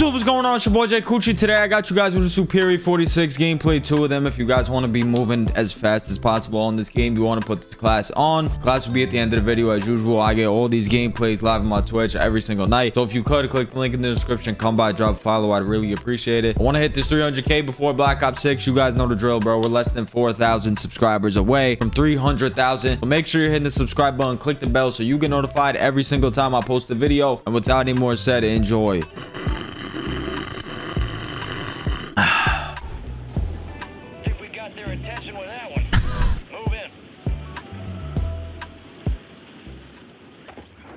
YouTube, what's going on? It's your boy JKucci. Today I got you guys with a Superi 46 gameplay, two of them. If you guys want to be moving as fast as possible in this game, you want to put this class on. Class will be at the end of the video as usual. I get all these gameplays live on my Twitch every single night. So if you could, click the link in the description, come by, drop a follow. I'd really appreciate it. I want to hit this 300k before Black Ops 6. You guys know the drill, bro. We're less than 4,000 subscribers away from 300,000. So make sure you're hitting the subscribe button, click the bell so you get notified every single time I post a video. And without any more said, enjoy.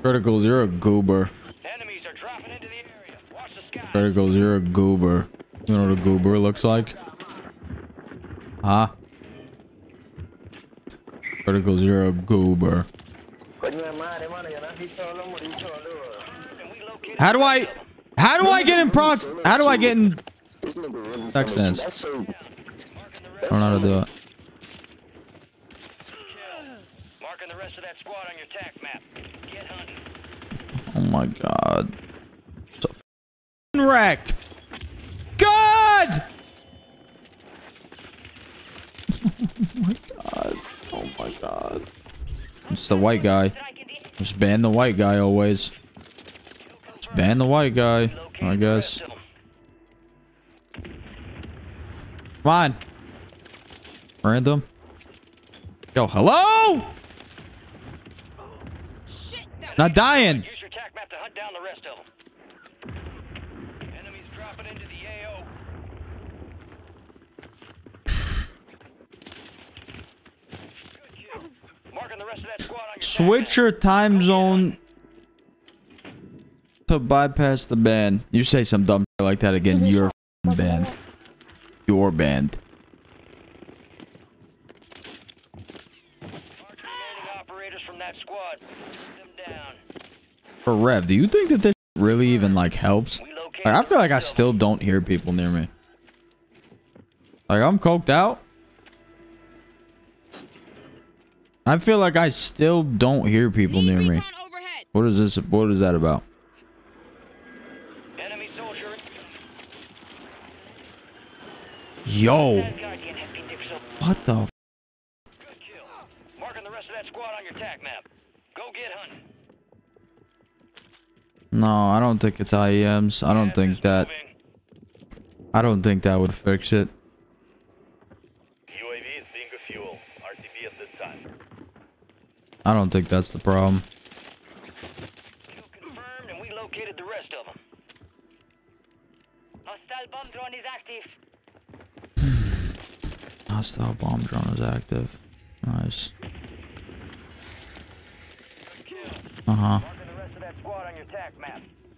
Criticals, you're a goober. Enemies are dropping into the area. Watch the sky. Criticals, you're a goober. You know what a goober looks like? Huh? Criticals, you're a goober. Coño de madre, mano, yo nací solo, morí solo. And we located How do I... How do I get in proc... How do I get in... Sex dance. That's so. marking the I don't know how to do it. marking the rest of that squad on your tac map. Oh my god. It's a wreck. God! Oh my god. Oh my god. It's the white guy. Just ban the white guy always. Just ban the white guy, I guess. Come on. Random. Yo, hello? Not dying. Use your tac map to hunt down the rest of them. Enemies dropping into the AO. Good kill. Marking the rest of that squad on your tac Switch your time zone to bypass the ban. You say some dumb shit like that again, you're banned. You're banned. For Rev, do you think that this really even like helps? Like, I feel like I still don't hear people near me. Like I'm coked out. I feel like I still don't hear people near me. What is this? What is that about? Enemy soldier. Yo, That Guardian has been defused. what the? F Good kill. Marking the rest of that squad on your tac map. Go get hunting. no, I don't think it's IEMs. I don't think that. I don't think that would fix it. UAV is being fuel. RTB at this time. I don't think that's the problem. Kill confirmed, and we located the rest of them. Hostile bomb drone is active. Hostile bomb drone is active. Nice. Uh huh.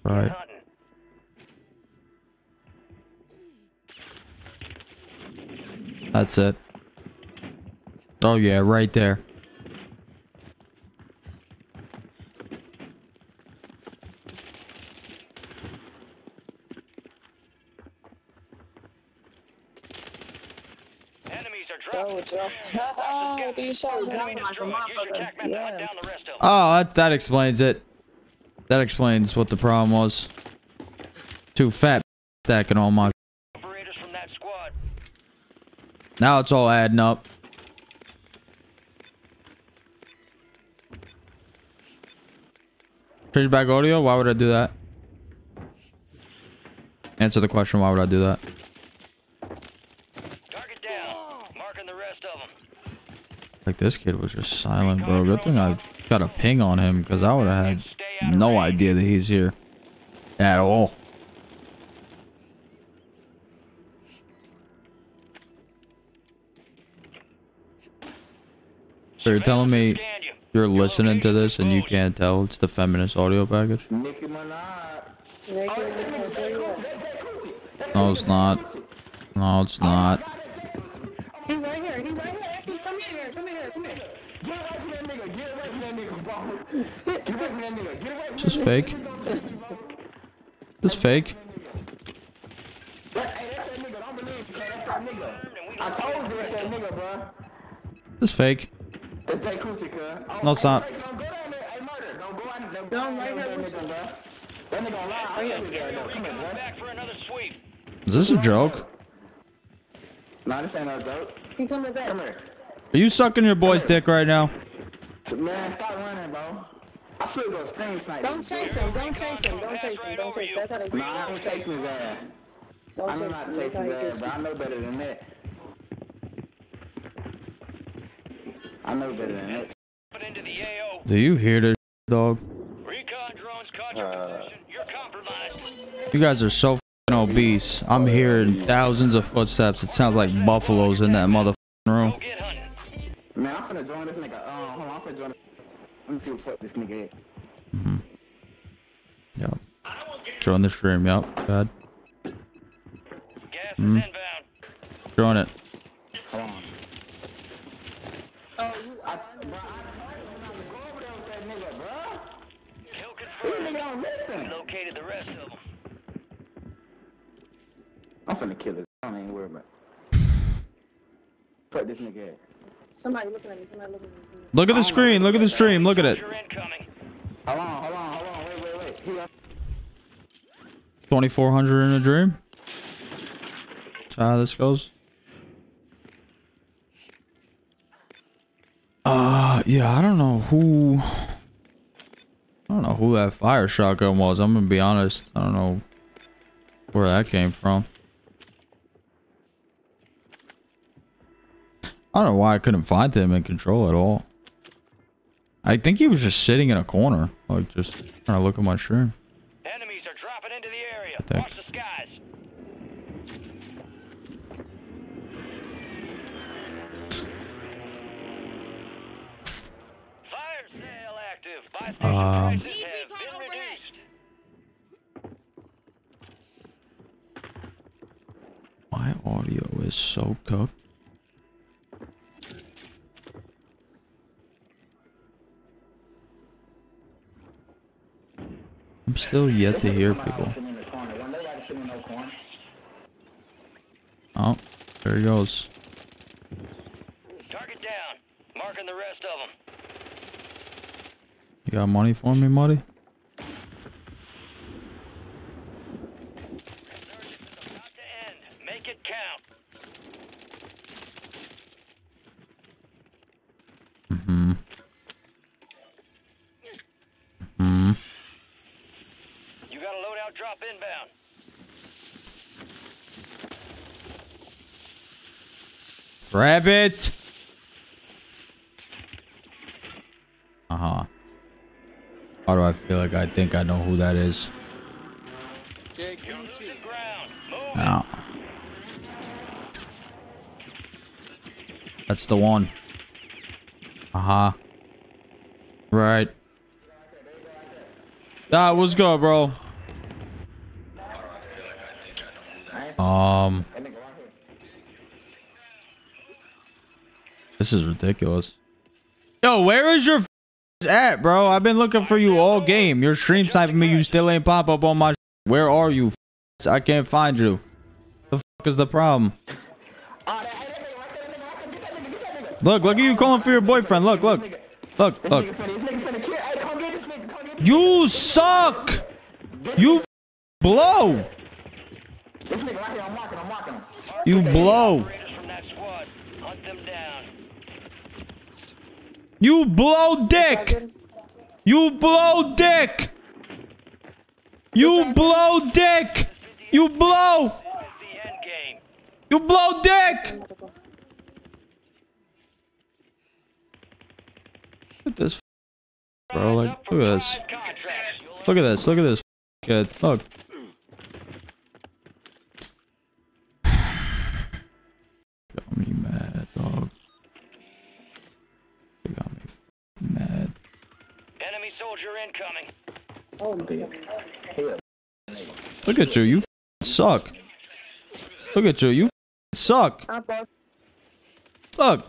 Right. That's it. Oh yeah, right there. Enemies are Oh, dropping. it's up. Watch Oh, the these scout. shots Enemy are like a destroyed. Use your tac map to hunt Yeah. down the rest of them. Oh, that that explains it. That explains what the problem was. Too fat stacking all my. Operators from that squad. Now it's all adding up. Change back audio? Why would I do that? Answer the question. Why would I do that? Target down. Marking the rest of them. Like this kid was just silent, bro. Good thing I got a ping on him because I would have had no idea that he's here at all. So you're telling me you. you're listening to this and you can't tell it's the feminist audio package? No, it's not. No, it's not. That nigga, bro. This is fake. It's that coochie, cuz. Oh, No, it's not. Hey, don't go down there. Don't go out. Don't go out that nigga, bro. That nigga on live. I hear you there, though. Come here, bro. Back for another another sweep. Is this a joke? Nah, this ain't no joke. He coming back. Come here. Are you sucking your boy's dick right now? Man, stop running, bro. I should go screen snipe. Don't chase him. Don't chase him. Don't chase him. Don't chase. That's how they do. Nah, I ain't chasing his ass. Don't I'm chase not him. That's how chasing he his ass, but I know better than that. I know better than that. Dropping into the AO. Do you hear this, dog? Recon drones caught your Uh. position. You're compromised. You guys are so fing obese. I'm hearing thousands of footsteps. It sounds like buffaloes in that motherfucking Let me see what this nigga is. Yep. Join the stream. Yep. Bad. Gas is Hmm. inbound. Join it. Hold on. Oh, you, I, bro, I, I don't know how to go over there with that nigga, bro. Kill This confirmed. nigga don't listen. Located the rest of them. I'm finna kill his. I don't even worry about. Fuck this nigga. Somebody looking at me. Somebody looking at me. Look at the screen. Look at the stream. Look at it. Hold on, hold on, hold on. Wait, wait, wait. 2400 in a dream. That's how this goes. Uh, yeah, I don't know who. I don't know who that fire shotgun was. I'm gonna be honest. I don't know where that came from. I don't know why I couldn't find him in control at all. I think he was just sitting in a corner, like just trying to look at my stream. Enemies are dropping into the area. Watch the skies. Fire sale active. Buy station Um, prices have been reduced. My audio is so cooked. I'm still yet to hear people. Sitting in the corner. When they got to sit in no corner. Oh, there he goes. Target down. Marking the rest of them. You got money for me, Muddy? About to end. Make it count. Mm-hmm. Hmm. You got a loadout drop inbound. Grab it. Uh huh. Why do I feel like I think I know who that is? No. That's the one. Uh huh. Right. Ah, what's good, bro? Um, That nigga right here. This is ridiculous. Yo, where is your f- at, bro? I've been looking for you all game. Your stream sniping me. You still ain't pop up on my. Where are you? f- I can't find you. The fuck is the problem? Look, look at you calling for your boyfriend. Look, look, look, look. You suck. You f- blow. This nigga You blow dick. You blow dick. You blow dick. You blow. It's the end game. You blow dick. Look at this, bro. Like, look at this. Look at this. Look at this kid. Look. Enemy soldier incoming. Oh my. Look at you. You suck. Look at you. You suck. I'm. Look.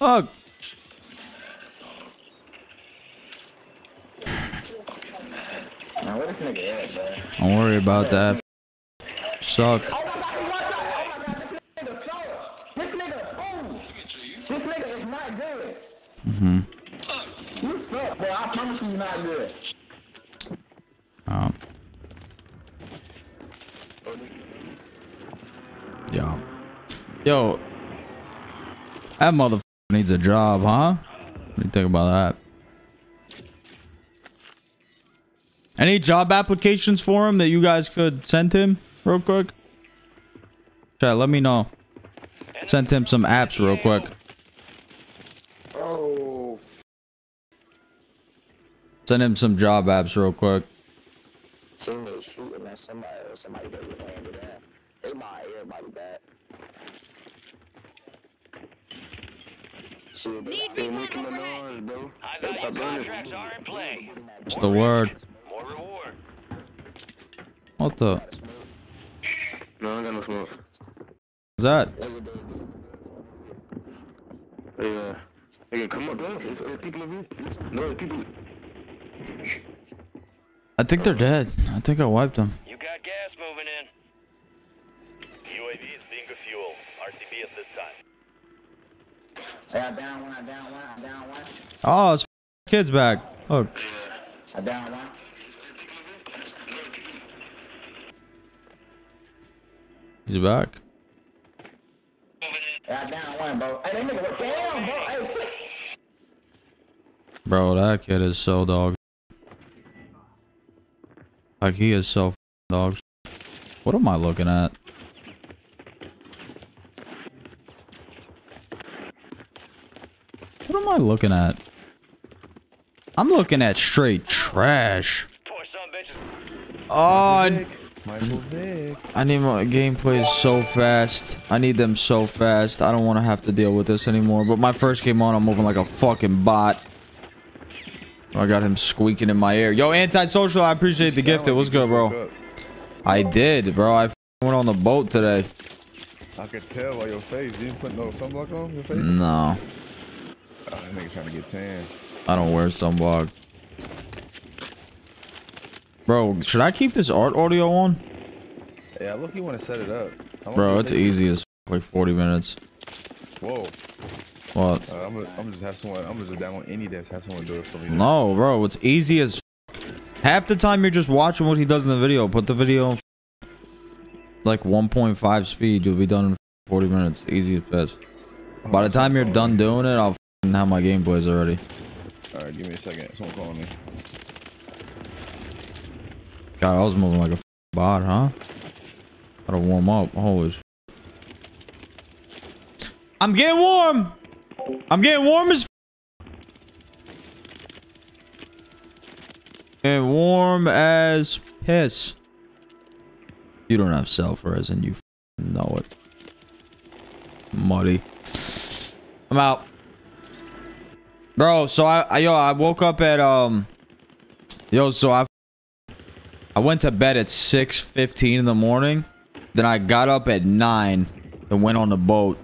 Look. Man, where this nigga at, bro? Don't worry about that. Suck. Oh my god, he watch out. Oh my god, this nigga sucks. This nigga, oh. This nigga is not good. Mm-hmm. Bro. I promise you, not good. Um. Yeah. Yo. That motherfucker needs a job, huh? What do you think about that? Any job applications for him that you guys could send him real quick? Chat, let me know. Send him some apps real quick. Send him some job apps real quick. teammate shooting at somebody or somebody doesn't land it at. They might everybody back. Shit, they, they making the noise, bro. High They value stop contracts are in play. What's the word? More reward. What the? No, I got no smoke. Is that? Hey, uh, hey, come up, bro. There's, there's people over here. No, there's people. I think they're dead. I think I wiped them. You got gas moving in. UAV is being refueled. RTB at this time. Hey, I down one, I down one, I down one. Oh, it's kids back. Look. I down one. He's back. I down one, bro. Hey, that nigga, damn, bro. Hey. Bro, that kid is so dog. Like, he is so dog. What am I looking at? What am I looking at? I'm looking at straight trash. Poor. Oh, Michael Vick. I need my gameplays so fast. I need them so fast. I don't want to have to deal with this anymore. But my first game on, I'm moving like a fucking bot. I got him squeaking in my ear. Yo, antisocial, I appreciate the gift. It was good, bro. I did, bro. I went on the boat today. I could tell by your face. You didn't put no sunblock on your face? No, Oh, that nigga trying to get tan. I don't wear sunblock. Bro, should I keep this art audio on? Yeah, look, you want to set it up. Bro, it's easy as like 40 minutes. Whoa. What? Uh, I'm gonna, I'm gonna just have someone. I'm gonna just download AnyDesk. Have someone do it for me. No, bro, it's easy as half the time you're just watching what he does in the video. Put the video like 1.5 speed. You'll be done in 40 minutes. Easy as piss. By the time you're done doing it, I'll have my gameplays already. All right, give me a second. Someone calling me. God, I was moving like a f- bot, huh? Gotta warm up. Holy sh- I'm getting warm. I'm getting warm as. Getting warm as piss. You don't have self res and you know it. Muddy. I'm out. Bro, so I, I yo, I woke up at um Yo, so I I went to bed at 6:15 in the morning. Then I got up at 9 and went on the boat.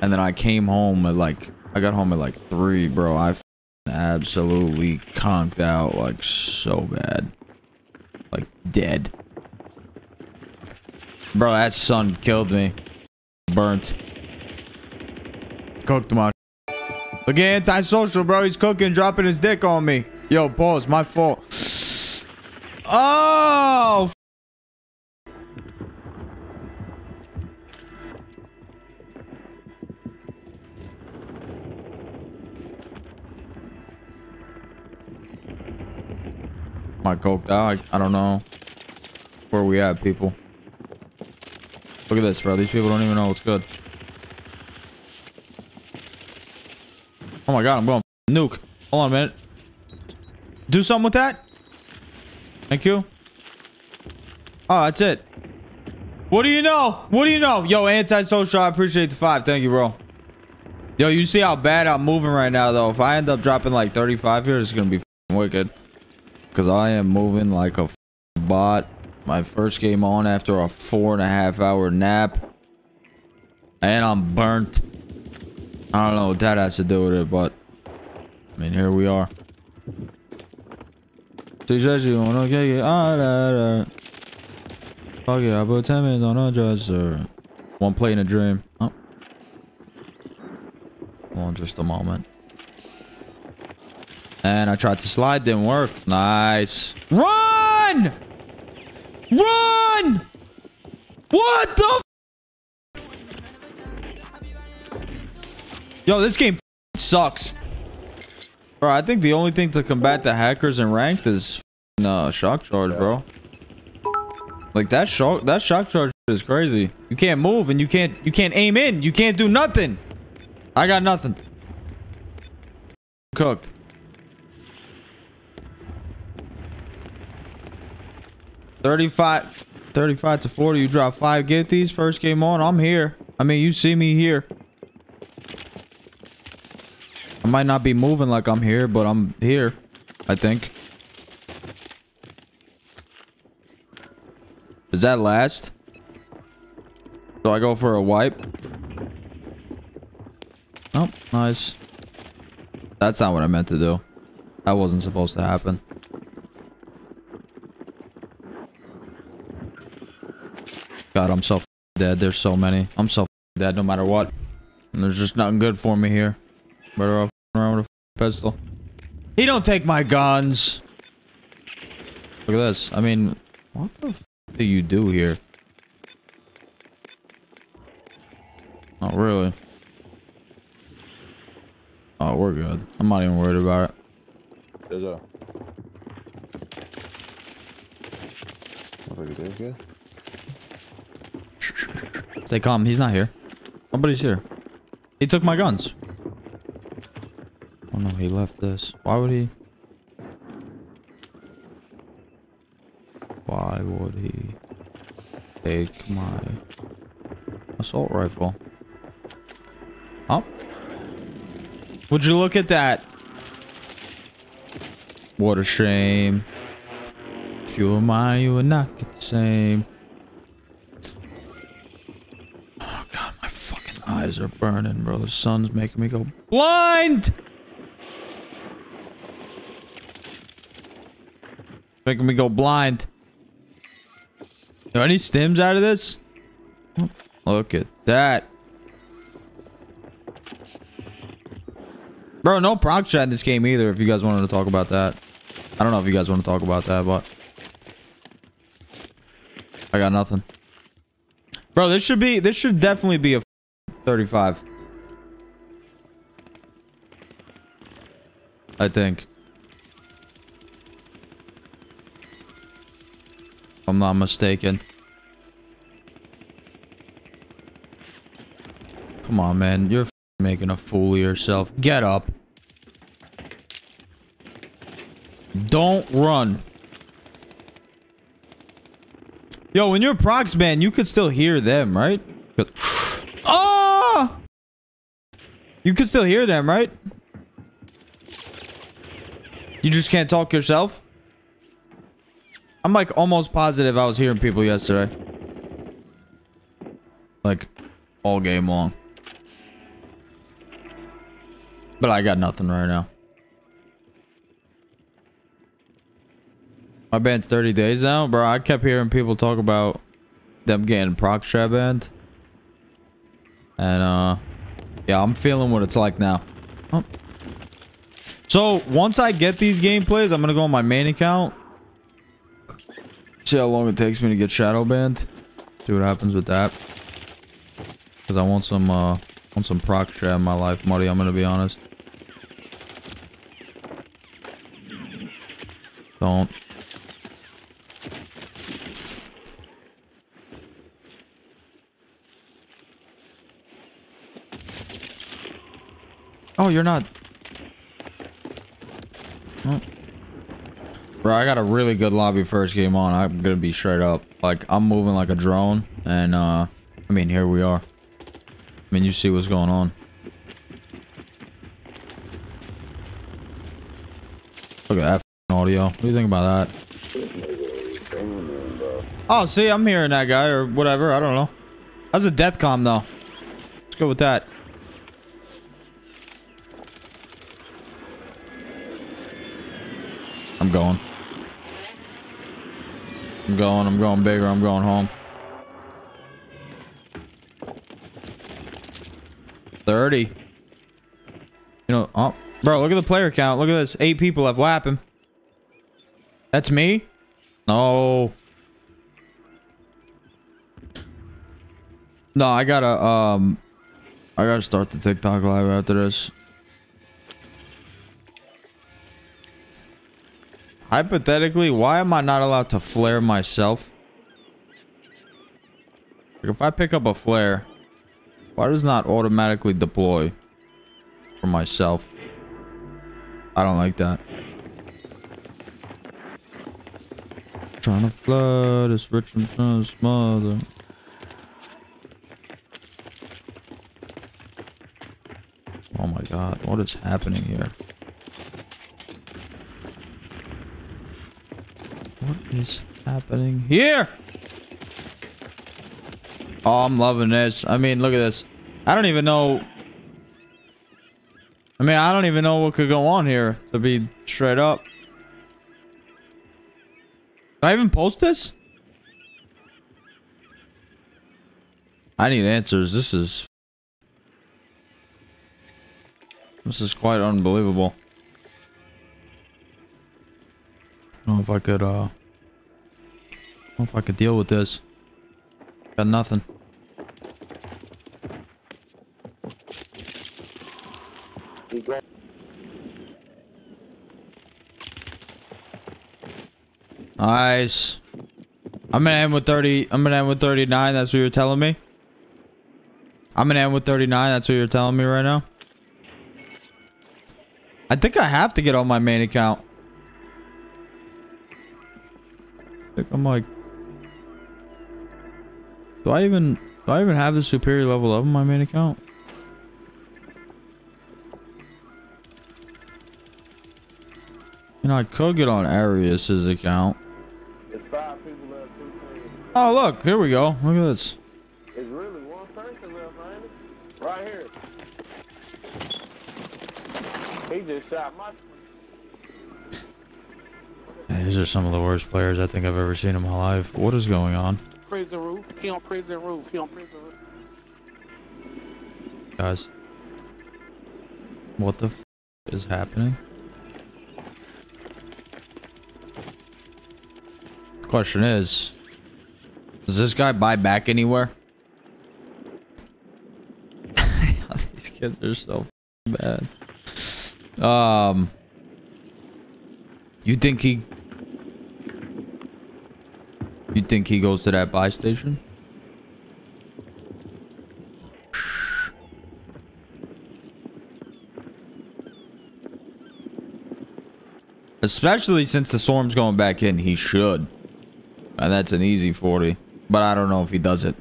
And then I came home at like I got home at like 3, bro. I absolutely conked out like so bad. Like dead. Bro, that sun killed me. Burnt. Cooked my Look at antisocial, bro. He's cooking, dropping his dick on me. Yo, pause. My fault. Oh, my coked out. Ah, I, I don't know where we at, people. Look at this, bro. These people don't even know what's good. Oh my god, I'm going nuke. Hold on a minute. Do something with that. Thank you. Oh, that's it. What do you know? What do you know? Yo, antisocial, I appreciate the five. Thank you, bro. Yo, you see how bad I'm moving right now, though. If I end up dropping like 35 here, it's going to be wicked. Because I am moving like a bot. My first game on after a four and a half hour nap. And I'm burnt. I don't know what that has to do with it, but... I mean, here we are. It ah, out Fuck yeah, I put 10 minutes on a dresser. One play in a dream. Oh. Hold on just a moment. And I tried to slide, didn't work. Nice. Run! Run! What the? Yo, this game sucks. Bro, I think the only thing to combat the hackers in ranked is uh, shock charge, bro. Like that shock that shock charge is crazy. You can't move and you can't you can't aim in. You can't do nothing. I got nothing. Cooked. Thirty-five, thirty-five to 40. You drop five get these first game on. I'm here. I mean, you see me here. I might not be moving like I'm here, but I'm here. I think. Does that last? Do I go for a wipe? Oh, nice. That's not what I meant to do. That wasn't supposed to happen. God, I'm so dead. There's so many. I'm so dead no matter what. And there's just nothing good for me here. Better off around with a pistol. He don't take my guns. Look at this. I mean, what the do you do here? Not really. Oh, we're good. I'm not even worried about it. There's a. Motherfucker, there, yeah. Stay calm. He's not here. Nobody's here. He took my guns. Oh no, he left this. Why would he? Why would he take my assault rifle? Oh. Would you look at that? What a shame. If you were mine, you would not get the same. Oh god, my fucking eyes are burning, bro. The sun's making me go blind. Making me go blind. Are any stims out of this? Look at that. Bro, no prox chat in this game either, if you guys wanted to talk about that. I don't know if you guys want to talk about that, but... I got nothing. Bro, this should be... This should definitely be a 35. I think. If I'm not mistaken. Come on, man. You're making a fool of yourself. Get up. Don't run. Yo, when you're prox man, you could still hear them, right? You could still hear them, right? You just can't talk yourself? I'm like almost positive I was hearing people yesterday. Like all game long. But I got nothing right now. My band's 30 days now, bro. I kept hearing people talk about them getting prox chat banned. And uh yeah, I'm feeling what it's like now. Oh. So once I get these gameplays, I'm gonna go on my main account. See how long it takes me to get shadow banned. See what happens with that. Cause I want some uh want some prox chat in my life, Marty, I'm gonna be honest. Don't. Oh, you're not. Oh. Bro, I got a really good lobby first game on. I'm gonna be straight up. Like, I'm moving like a drone. And, uh, I mean, here we are. I mean, you see what's going on. Look at that audio. What do you think about that? Oh, see, I'm hearing that guy or whatever. I don't know. How's a death com though? Let's go with that. I'm going. I'm going. I'm going bigger. I'm going home. 30. You know, oh, bro, look at the player count. Look at this. Eight people have whap him. That's me? No. No, I gotta um I gotta start the TikTok live after this. Hypothetically, why am I not allowed to flare myself? Like if I pick up a flare, why does not automatically deploy for myself? I don't like that. Trying to flood this Richmond son's mother. Oh my god, what is happening here? What is happening here? Oh, I'm loving this. I mean, look at this. I don't even know. I mean, I don't even know what could go on here, to be straight up. Did I even post this? I need answers. This is... This is quite unbelievable. I don't know if I could, uh... I don't know if I can deal with this. Got nothing. Nice. I'm gonna end with 30. I'm gonna end with 39. That's what you're telling me? I'm gonna end with 39. That's what you're telling me right now? I think I have to get on my main account. I think I'm like... Do I even... Do I even have the Superi level of my main account? You know, I could get on Arius's account. It's five people left, two teams. Oh, look. Here we go. Look at this. It's really one person left, ain't? Right here. He just shot my. These are some of the worst players I think I've ever seen in my life. What is going on? Prison roof. He on prison roof. He on prison roof. Guys. What the f is happening? Question is, does this guy buy back anywhere? These kids are so bad. Um, you think he? You think he goes to that buy station? Especially since the storm's going back in, he should. And that's an easy 40. But I don't know if he does it.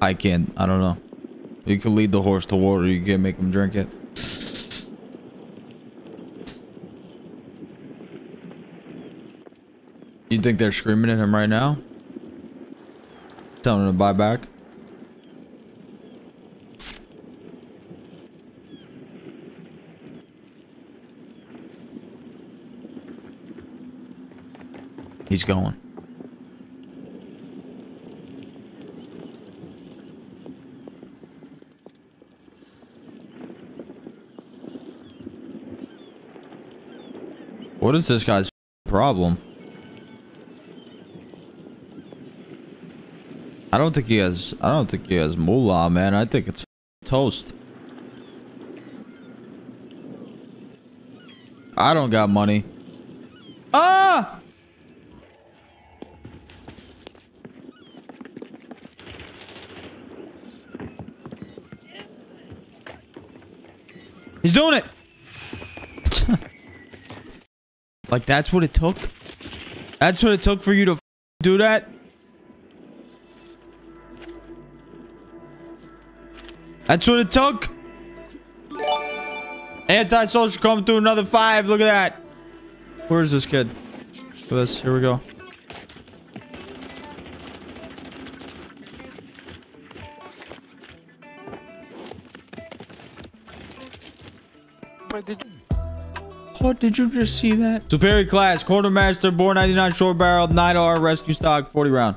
I can't. I don't know. You can lead the horse to water. You can't make him drink it. You think they're screaming at him right now? Telling him to buy back? He's going. What is this guy's problem? I don't think he has. I don't think he has moolah, man. I think it's toast. I don't got money. Ah! He's doing it. like that's what it took. That's what it took for you to do that. That's what it took. Anti-social come through another five. Look at that. Where is this kid? Look at this. Here we go. Did you? Oh, did you just see that? Superi class, quartermaster, bore 99 short barrel, 9R rescue stock, 40 round.